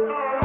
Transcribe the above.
Oh.